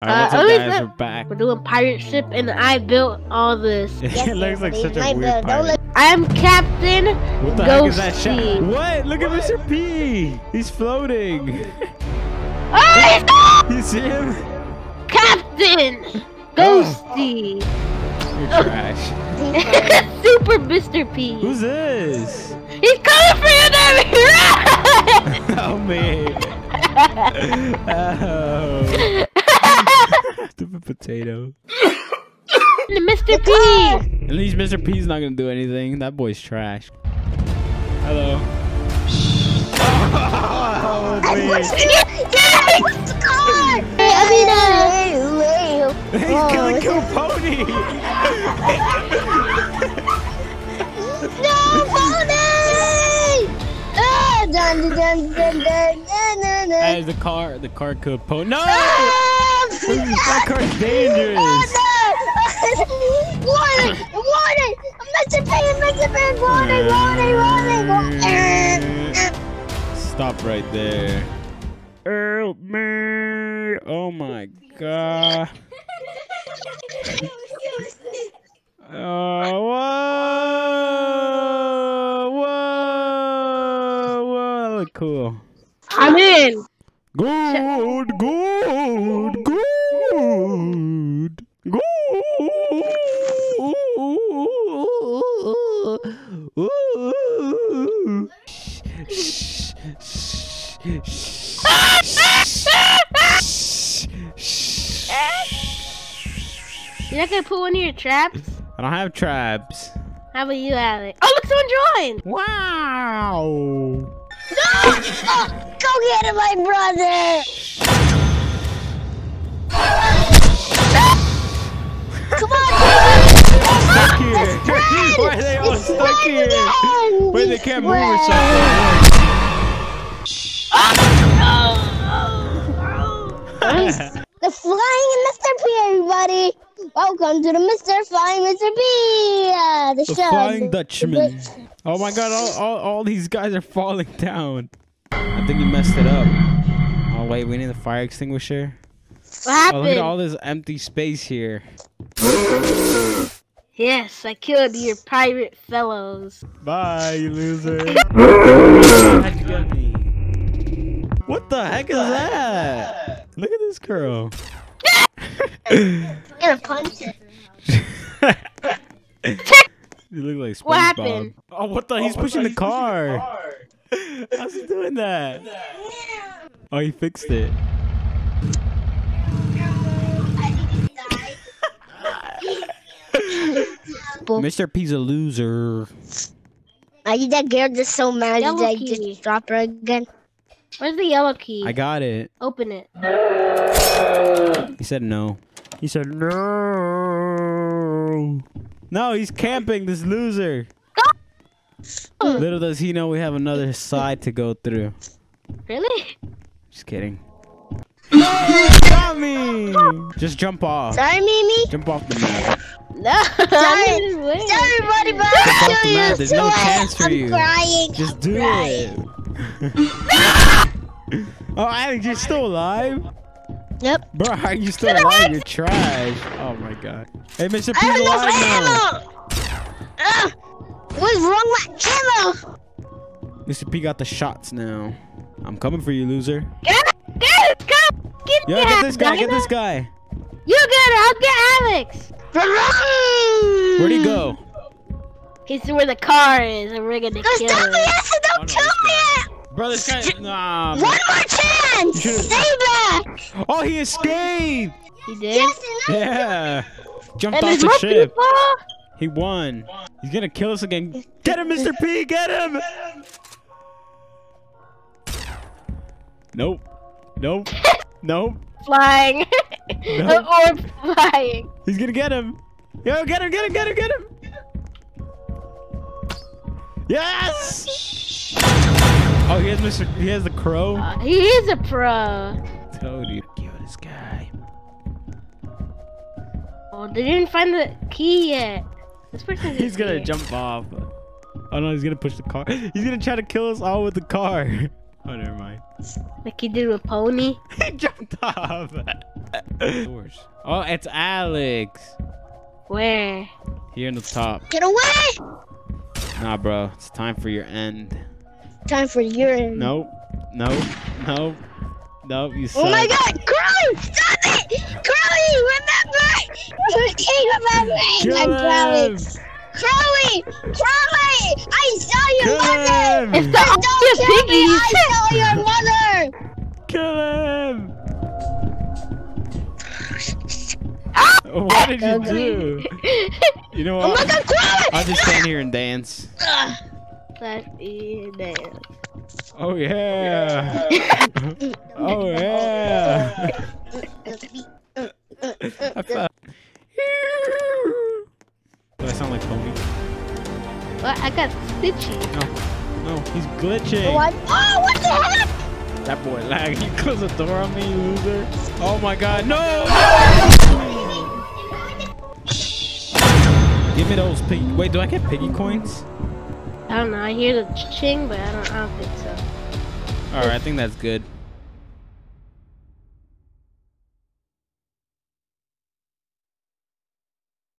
All right, what's Uh, up, guys? We're back. We're doing pirate ship, and I built all this. it looks like such a weird bad. Don't pirate. I am Captain What the heck is that shot? Ghosty. What? Look at Mr. P. He's floating. Oh, You see him? Captain Oh. Ghosty. You're trash. Super Mr. P. Who's this? He's coming for you, David! Help me. oh potato. Mr. P! At least Mr. P's not gonna do anything. That boy's trash. Hello. oh, oh, He's killing Cool Pony! no, Pony! Ah, dun, dun, dun, dun, dun, dun, dun. Hey, the car, the car could po. No! Ah! That car's dangerous. Warning! Warning! Mr. Pan, Mr. Pan, warning, warning, warning. Stop right there. Help me! Oh my god. Oh, whoa! Whoa! Whoa! Cool. I'm in. Good, good, You're not gonna put one of your traps? I don't have traps. How about you, Alex? Oh, look, someone joined! Wow! No! Oh, go get him, my brother! Come on, Stuck here. Why are they all It's stuck here? again! Wait, they can't move or something. Welcome to the Mr. Flying Mr. P! Uh, the, The show. Flying Dutchman. Oh my god, all, all, all these guys are falling down. I think you messed it up. Oh wait, we need the fire extinguisher. What Oh, look at all this empty space here. Yes, I killed your pirate fellows. Bye, you loser. How'd you get me? What the heck is that? Look at this girl. I'm gonna punch it. You look like SpongeBob. What happened? Oh, what the? He's pushing the car. How's he doing that? Oh, he fixed it. Mr. P's a loser. I think that girl just so mad Yellow that I just drop her again. Where's the yellow key? I got it. Open it. He said no. He said no. No, he's camping, this loser. Little does he know we have another side to go through. Really? Just kidding. Got me! Just jump off. Sorry, Mimi. Jump off the map. No. Sorry, I'm just waiting. sorry, buddy, but Jump I'll off the kill you. map. There's no chance for I'm you. crying. Just I'm do crying. it. oh, Alex, you're still alive? Yep. Bro, how are you still alive? You're trash. Oh my god. Hey, Mr. I P's alive now. enough ammo. Ugh. What's wrong with ammo? Mr. P got the shots now. I'm coming for you, loser. Get it! Get it! Come! Get Yo, that, get this guy, get this guy. You get it! I'll get Alex! Where'd he go? He's where the car is, and we're gonna No, kill stop him. me! I said Oh, don't no, kill this me! Bro, this guy. Nah. One more chance! You should've- Stay back! Oh, he escaped. He did? Yes, enough. Yeah. Jumped And off the ship. people? He won. He's gonna kill us again. Get him, Mr. P. Get him. Nope. Nope. Nope. Flying. No. or flying. He's gonna get him. Yo, get him, get him, get him, get him. Yes! Oh, he has Mr. He has the crow. Uh, he is a pro. Told you to kill this guy. Oh, they didn't find the key yet. This person He's gonna jump off. Oh no, he's gonna push the car. He's gonna try to kill us all with the car. Oh, never mind. Like he did with Pony. He jumped off. Doors. Oh, it's Alex. Where? Here in the top. Get away! Nah, bro. It's time for your end. Time for urine. Nope. Nope. Nope. Nope. You suck. Oh my god, Crowley! Stop it! Crowley, remember! You can't remember it! Kill I'm Crowley. Crowley! Crowley! I saw your Kill mother! him! It's the Don't kill me! I saw your mother! Kill him! what did you do? You know what? Oh my what? god, Crowley! I'll just stand here and dance. Ugh. Slash dance. Oh yeah. oh yeah. I felt. Do I sound like Pony? What? I got Stitchy. No, no, he's glitching. Oh, what? Oh, what the heck? That boy lag. He closed the door on me, you loser. Oh my god, no! Give me those piggy. Wait, do I get piggy coins? I don't know. I hear the ching, but I don't. I don't think so. Alright, I think that's good.